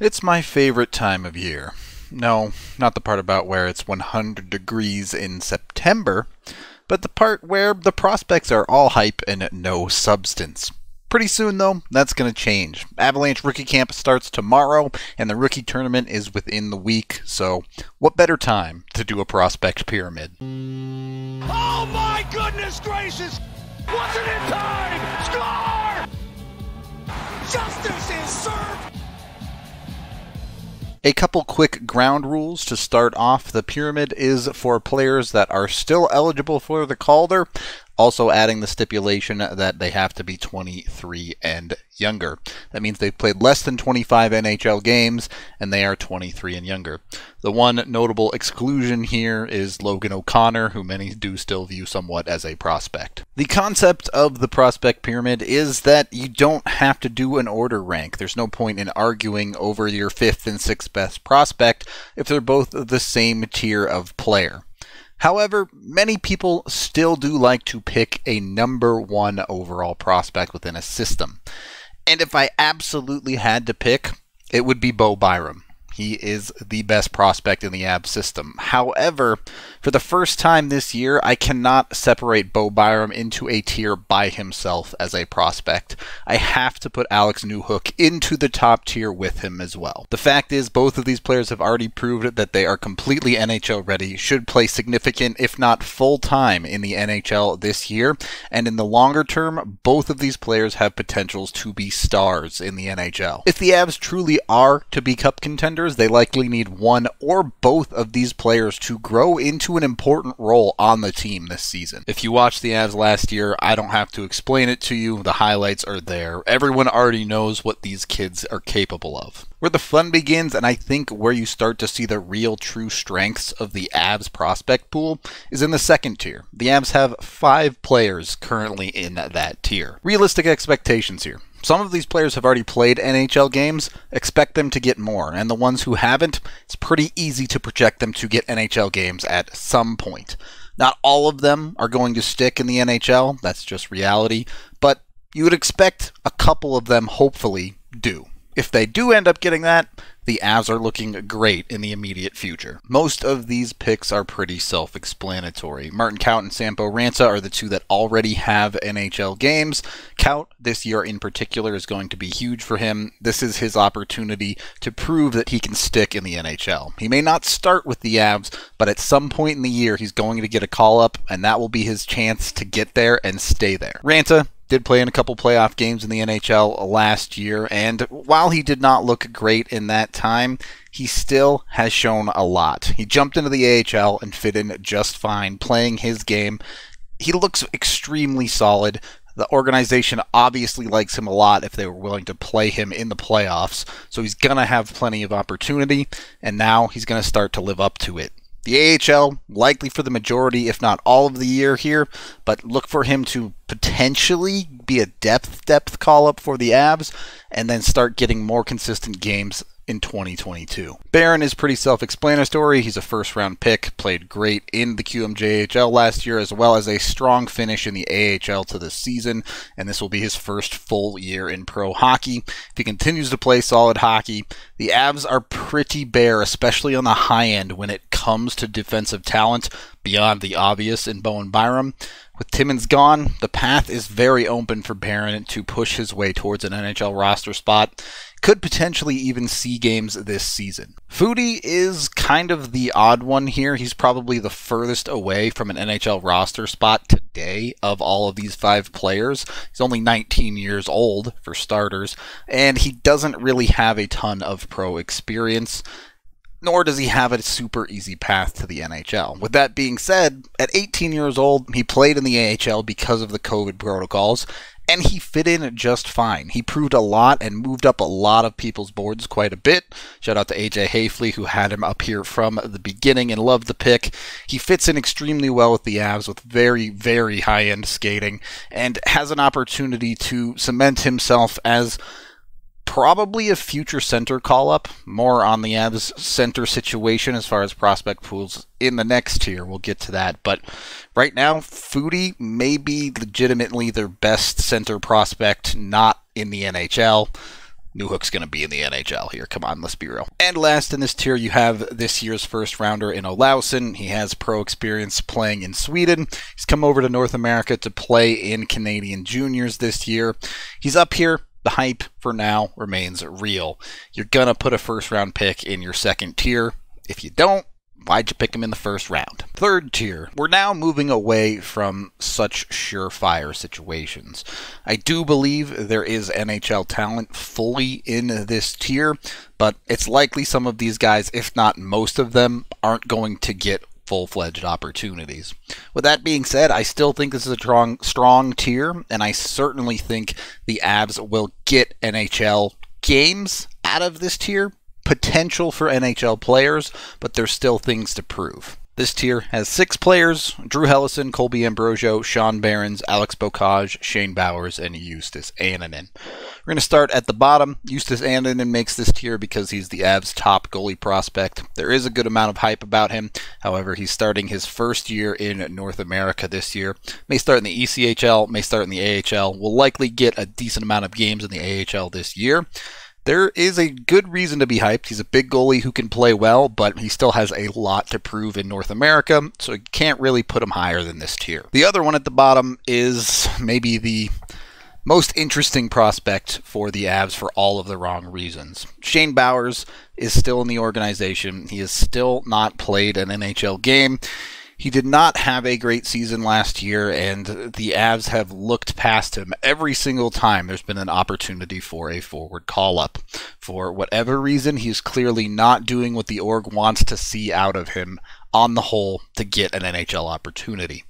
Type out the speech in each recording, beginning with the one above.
It's my favorite time of year. No, not the part about where it's 100 degrees in September, but the part where the prospects are all hype and no substance. Pretty soon, though, that's going to change. Avalanche Rookie Camp starts tomorrow, and the rookie tournament is within the week, so what better time to do a prospect pyramid? Oh my goodness gracious! Wasn't in time! Score! Justice is served! A couple quick ground rules to start off. The pyramid is for players that are still eligible for the Calder, also adding the stipulation that they have to be 23 and younger. That means they've played less than 25 NHL games and they are 23 and younger. The one notable exclusion here is Logan O'Connor, who many do still view somewhat as a prospect. The concept of the prospect pyramid is that you don't have to do an order rank. There's no point in arguing over your fifth and sixth best prospect if they're both the same tier of player. However, many people still do like to pick a number one overall prospect within a system. And if I absolutely had to pick, it would be Bo Byram. He is the best prospect in the AB system. However, for the first time this year, I cannot separate Bo Byram into a tier by himself as a prospect. I have to put Alex Newhook into the top tier with him as well. The fact is, both of these players have already proved that they are completely NHL ready, should play significant, if not full time, in the NHL this year, and in the longer term, both of these players have potentials to be stars in the NHL. If the Avs truly are to be cup contenders, they likely need one or both of these players to grow into an important role on the team this season. If you watched the Avs last year, I don't have to explain it to you. The highlights are there. Everyone already knows what these kids are capable of. Where the fun begins, and I think where you start to see the real true strengths of the Avs prospect pool, is in the second tier. The Avs have five players currently in that tier. Realistic expectations here. Some of these players have already played NHL games, expect them to get more, and the ones who haven't, it's pretty easy to project them to get NHL games at some point. Not all of them are going to stick in the NHL, that's just reality, but you would expect a couple of them hopefully do. If they do end up getting that, the Avs are looking great in the immediate future. Most of these picks are pretty self explanatory. Martin Kaut and Sampo Ranta are the two that already have NHL games. Kaut, this year in particular, is going to be huge for him. This is his opportunity to prove that he can stick in the NHL. He may not start with the Avs, but at some point in the year, he's going to get a call up, and that will be his chance to get there and stay there. Ranta, did play in a couple playoff games in the NHL last year, and while he did not look great in that time, he still has shown a lot. He jumped into the AHL and fit in just fine, playing his game. He looks extremely solid. The organization obviously likes him a lot if they were willing to play him in the playoffs, so he's going to have plenty of opportunity, and now he's going to start to live up to it. The AHL, likely for the majority, if not all of the year here, but look for him to potentially be a depth depth call up for the Avs and then start getting more consistent games in 2022. Barron is pretty self explanatory. He's a first round pick, played great in the QMJHL last year, as well as a strong finish in the AHL to this season, and this will be his first full year in pro hockey. If he continues to play solid hockey, the Avs are pretty bare, especially on the high end when it comes to defensive talent beyond the obvious in Bowen Byram. With Timmins gone, the path is very open for Barron to push his way towards an NHL roster spot. Could potentially even see games this season. Foudy is kind of the odd one here. He's probably the furthest away from an NHL roster spot today of all of these five players. He's only 19 years old, for starters, and he doesn't really have a ton of pro experience nor does he have a super easy path to the NHL. With that being said, at 18 years old, he played in the AHL because of the COVID protocols, and he fit in just fine. He proved a lot and moved up a lot of people's boards quite a bit. Shout out to AJ Haefele, who had him up here from the beginning and loved the pick. He fits in extremely well with the Avs with very, very high end skating and has an opportunity to cement himself as probably a future center call up, more on the Avs center situation as far as prospect pools in the next tier. We'll get to that. But right now, Foudy may be legitimately their best center prospect, not in the NHL. Newhook's going to be in the NHL here. Come on, let's be real. And last in this tier, you have this year's first rounder in Olausson. He has pro experience playing in Sweden. He's come over to North America to play in Canadian juniors this year. He's up here. The hype for now remains real. You're going to put a first round pick in your second tier. If you don't, Why'd you pick him in the first round? Third tier. We're now moving away from such surefire situations. I do believe there is NHL talent fully in this tier, but it's likely some of these guys, if not most of them, aren't going to get full fledged opportunities. With that being said, I still think this is a strong strong tier, and I certainly think the Avs will get NHL games out of this tier, potential for NHL players, but there's still things to prove. This tier has six players Drew Helleson, Colby Ambrosio, Sean Behrens, Alex Beaucage, Shane Bowers, and Justus Annunen. We're going to start at the bottom. Justus Annunen makes this tier because he's the Avs' top goalie prospect. There is a good amount of hype about him. However, he's starting his first year in North America this year. May start in the ECHL, may start in the AHL. Will likely get a decent amount of games in the AHL this year there is a good reason to be hyped. He's a big goalie who can play well, but he still has a lot to prove in North America, so you can't really put him higher than this tier. The other one at the bottom is maybe the most interesting prospect for the Avs for all of the wrong reasons. Shane Bowers is still in the organization. He has still not played an NHL game. He did not have a great season last year, and the Avs have looked past him every single time there's been an opportunity for a forward call up. For whatever reason, he's clearly not doing what the org wants to see out of him on the whole to get an NHL opportunity.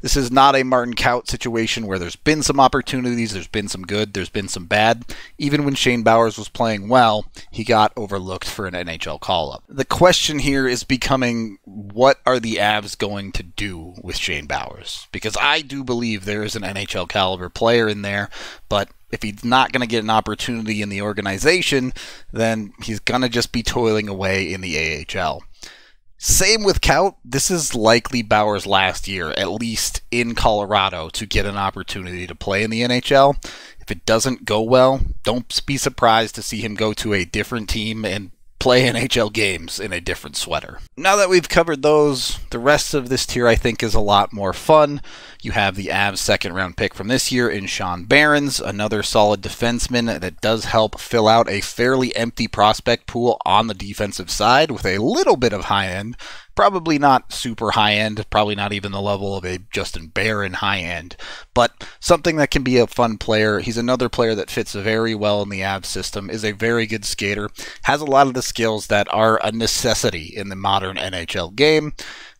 This is not a Martin Kaut situation where there's been some opportunities, there's been some good, there's been some bad. Even when Shane Bowers was playing well, he got overlooked for an NHL call up. The question here is becoming what are the Avs going to do with Shane Bowers? Because I do believe there is an NHL caliber player in there, but if he's not going to get an opportunity in the organization, then he's going to just be toiling away in the AHL. Same with Kaut. This is likely Bowers' last year, at least in Colorado, to get an opportunity to play in the NHL. If it doesn't go well, don't be surprised to see him go to a different team and play NHL games in a different sweater. Now that we've covered those, the rest of this tier I think is a lot more fun. You have the Avs second round pick from this year in Sean Behrens, another solid defenseman that does help fill out a fairly empty prospect pool on the defensive side with a little bit of high end Probably not super high end, probably not even the level of a Justin Barron high end, but something that can be a fun player. He's another player that fits very well in the Avs system, is a very good skater, has a lot of the skills that are a necessity in the modern NHL game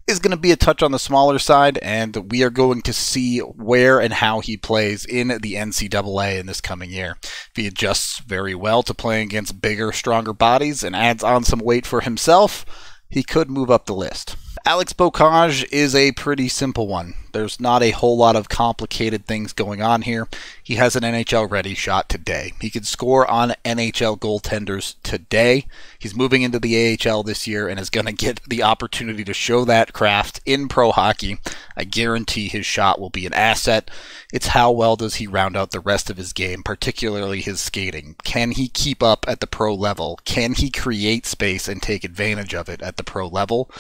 is going to be a touch on the smaller side, and we are going to see where and how he plays in the NCAA in this coming year. If he adjusts very well to playing against bigger, stronger bodies and adds on some weight for himself, he could move up the list. Alex Beaucage is a pretty simple one. There's not a whole lot of complicated things going on here. He has an NHL ready shot today. He can score on NHL goaltenders today. He's moving into the AHL this year and is going to get the opportunity to show that craft in pro hockey. I guarantee his shot will be an asset. It's how well does he round out the rest of his game, particularly his skating. Can he keep up at the pro level? Can he create space and take advantage of it at the pro level?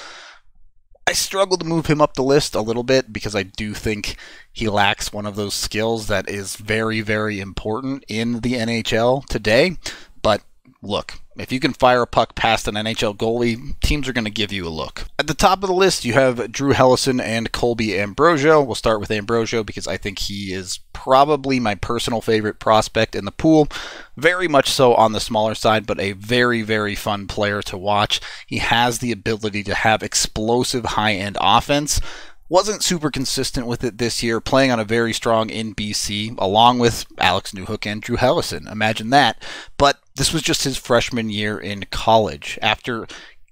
I struggle to move him up the list a little bit because I do think he lacks one of those skills that is very, very important in the NHL today. But look, if you can fire a puck past an NHL goalie, teams are going to give you a look. At the top of the list, you have Drew Helleson and Colby Ambrosio. We'll start with Ambrosio because I think he is probably my personal favorite prospect in the pool. Very much so on the smaller side, but a very, very fun player to watch. He has the ability to have explosive high end offense wasn't super consistent with it this year, playing on a very strong NBC, along with Alex Newhook and Drew Helleson. Imagine that. But this was just his freshman year in college. After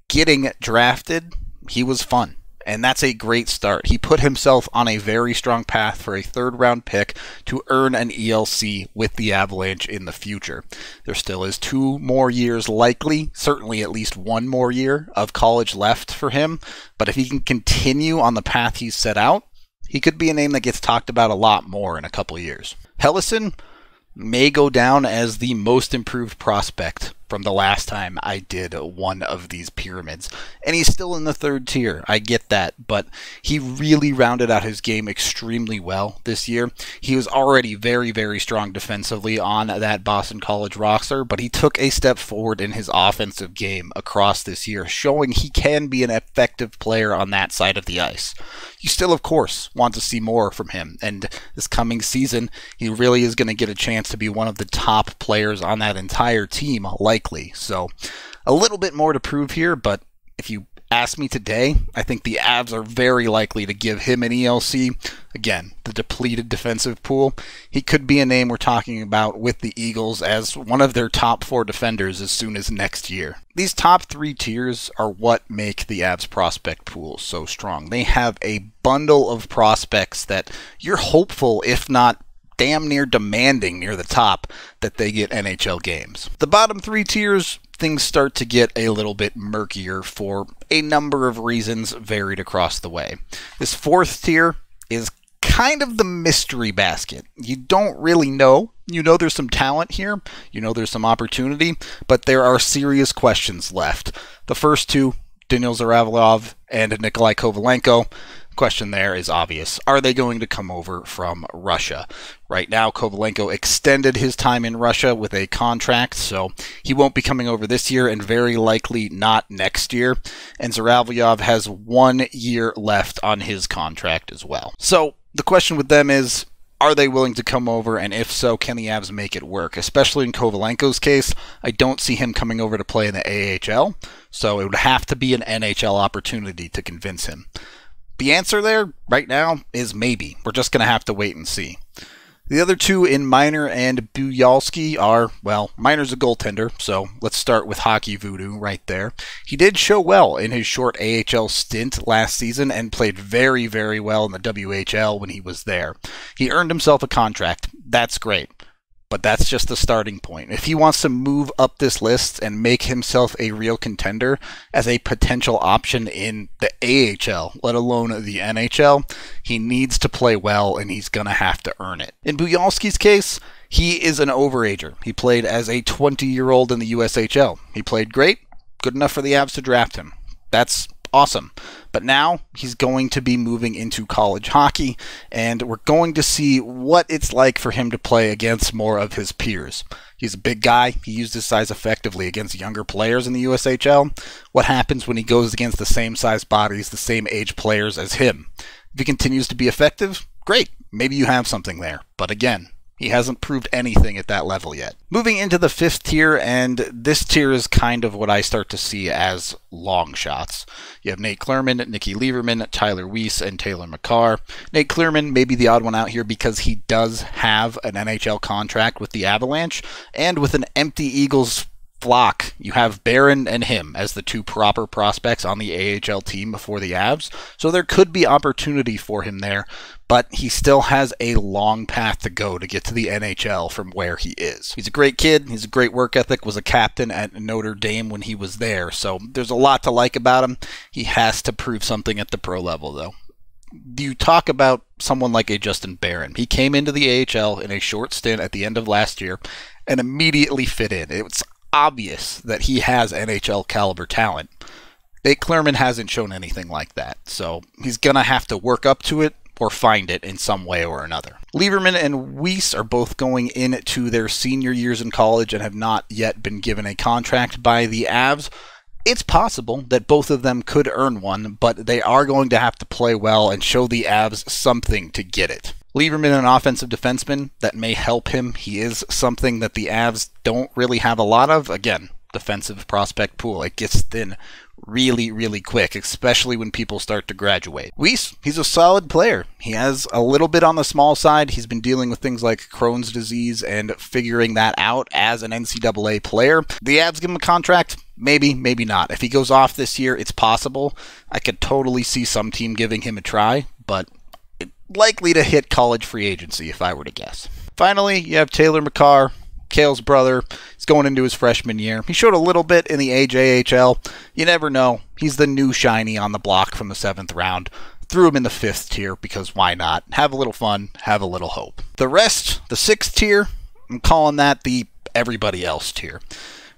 getting drafted, he was fun. And that's a great start. He put himself on a very strong path for a third round pick to earn an ELC with the Avalanche in the future. There still is two more years likely, certainly at least one more year of college left for him. But if he can continue on the path he's set out, he could be a name that gets talked about a lot more in a couple years. Helleson, may go down as the most improved prospect from the last time I did one of these pyramids. And he's still in the third tier. I get that, but he really rounded out his game extremely well this year. He was already very, very strong defensively on that Boston College roster, but he took a step forward in his offensive game across this year, showing he can be an effective player on that side of the ice. You still, of course, want to see more from him, and this coming season, he really is going to get a chance to be one of the top players on that entire team, like likely. So a little bit more to prove here, but if you ask me today, I think the Avs are very likely to give him an ELC. Again, the depleted defensive pool. He could be a name we're talking about with the Eagles as one of their top four defenders as soon as next year. These top three tiers are what make the Avs prospect pool so strong. They have a bundle of prospects that you're hopeful, if not damn near demanding near the top that they get NHL games. The bottom three tiers, things start to get a little bit murkier for a number of reasons varied across the way. This fourth tier is kind of the mystery basket. You don't really know. You know there's some talent here, you know there's some opportunity, but there are serious questions left. The first two, Daniil Zhuravlyov and Nikolai Kovalenko, question there is obvious. Are they going to come over from Russia? Right now, Kovalenko extended his time in Russia with a contract, so he won't be coming over this year and very likely not next year. And Zhuravlyov has one year left on his contract as well. So the question with them is are they willing to come over? And if so, can the Avs make it work? Especially in Kovalenko's case, I don't see him coming over to play in the AHL, so it would have to be an NHL opportunity to convince him. The answer there right now is maybe. We're just going to have to wait and see. The other two in Miner and Buyalsky are, well, Miner's a goaltender, so let's start with Hockey Voodoo right there. He did show well in his short AHL stint last season and played very, very well in the WHL when he was there. He earned himself a contract. That's great but that's just the starting point. If he wants to move up this list and make himself a real contender as a potential option in the AHL, let alone the NHL, he needs to play well and he's going to have to earn it. In Buyalsky's case, he is an overager. He played as a 20 year old in the USHL. He played great, good enough for the Avs to draft him. That's awesome. But now he's going to be moving into college hockey, and we're going to see what it's like for him to play against more of his peers. He's a big guy. He used his size effectively against younger players in the USHL. What happens when he goes against the same size bodies, the same age players as him? If he continues to be effective, great. Maybe you have something there. But again, he hasn't proved anything at that level yet. Moving into the fifth tier, and this tier is kind of what I start to see as long shots. You have Nate Clurman, Nikki Leivermann, Tyler Weiss, and Taylor Makar. Nate Clurman may be the odd one out here because he does have an NHL contract with the Avalanche, and with an empty Eagles flock, you have Barron and him as the two proper prospects on the AHL team before the Avs. So there could be opportunity for him there, but he still has a long path to go to get to the NHL from where he is. He's a great kid, he's a great work ethic, was a captain at Notre Dame when he was there. So there's a lot to like about him. He has to prove something at the pro level though you talk about someone like a Justin Barron. He came into the AHL in a short stint at the end of last year and immediately fit in. It's obvious that he has NHL caliber talent. Nate hasn't shown anything like that, so he's going to have to work up to it or find it in some way or another. Leivermann and Weiss are both going into their senior years in college and have not yet been given a contract by the Avs. It's possible that both of them could earn one, but they are going to have to play well and show the Avs something to get it. Leivermann, an offensive defenseman, that may help him. He is something that the Avs don't really have a lot of. Again, defensive prospect pool. It gets thin really, really quick, especially when people start to graduate. Weiss, he's a solid player. He has a little bit on the small side. He's been dealing with things like Crohn's disease and figuring that out as an NCAA player. The Avs give him a contract. Maybe, maybe not. If he goes off this year, it's possible. I could totally see some team giving him a try, but likely to hit college free agency, if I were to guess. Finally, you have Taylor Makar, Cale's brother. He's going into his freshman year. He showed a little bit in the AJHL. You never know. He's the new shiny on the block from the seventh round. Threw him in the fifth tier because why not? Have a little fun, have a little hope. The rest, the sixth tier, I'm calling that the everybody else tier.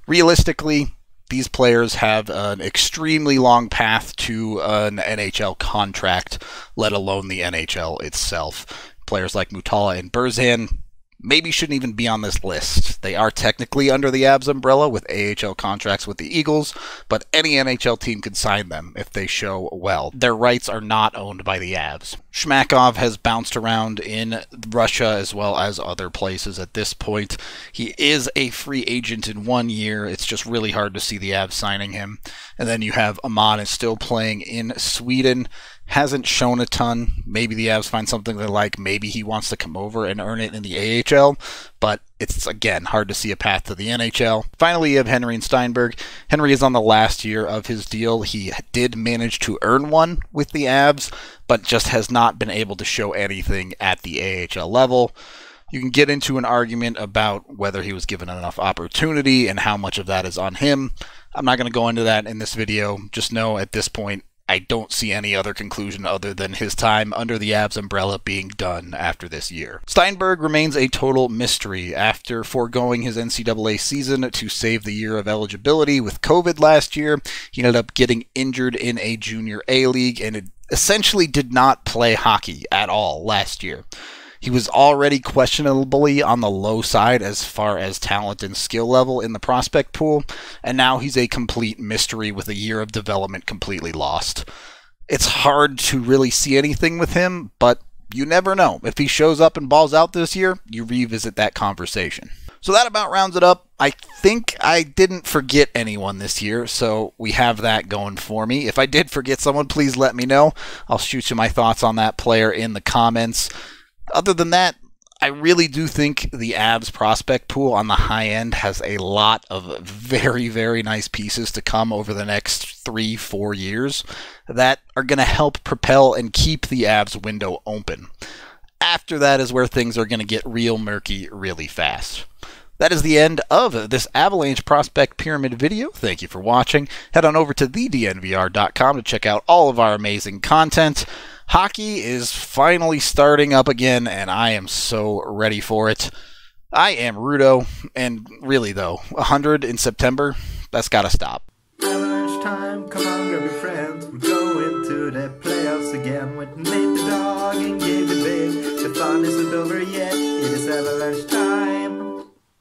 Realistically, these players have an extremely long path to an NHL contract, let alone the NHL itself. Players like Mutala and Burzan maybe shouldn't even be on this list. They are technically under the Avs umbrella with AHL contracts with the Eagles, but any NHL team could sign them if they show well. Their rights are not owned by the Avs. Shmakov has bounced around in Russia as well as other places at this point. He is a free agent in one year. It's just really hard to see the Avs signing him. And then you have Ahmad is still playing in Sweden hasn't shown a ton. Maybe the Avs find something they like. Maybe he wants to come over and earn it in the AHL, but it's again hard to see a path to the NHL. Finally, you have Henry and Stienburg. Henry is on the last year of his deal. He did manage to earn one with the Avs, but just has not been able to show anything at the AHL level. You can get into an argument about whether he was given enough opportunity and how much of that is on him. I'm not going to go into that in this video. Just know at this point I don't see any other conclusion other than his time under the Avs umbrella being done after this year. Stienburg remains a total mystery after foregoing his NCAA season to save the year of eligibility with COVID last year. He ended up getting injured in a junior A league and essentially did not play hockey at all last year. He was already questionably on the low side as far as talent and skill level in the prospect pool, and now he's a complete mystery with a year of development completely lost. It's hard to really see anything with him, but you never know. If he shows up and balls out this year, you revisit that conversation. So that about rounds it up. I think I didn't forget anyone this year, so we have that going for me. If I did forget someone, please let me know. I'll shoot you my thoughts on that player in the comments other than that, I really do think the Avs prospect pool on the high end has a lot of very, very nice pieces to come over the next three, four years that are going to help propel and keep the Avs window open. After that is where things are going to get real murky really fast. That is the end of this Avalanche Prospect Pyramid video. Thank you for watching. Head on over to thednvr.com to check out all of our amazing content. Hockey is finally starting up again, and I am so ready for it. I am Rudo, and really though, 100 in September, that's gotta stop. Come on, grab your friends. We're going to the playoffs again with Nate the dog and Gabe the big. The fun isn't over yet, it is Avalanche time.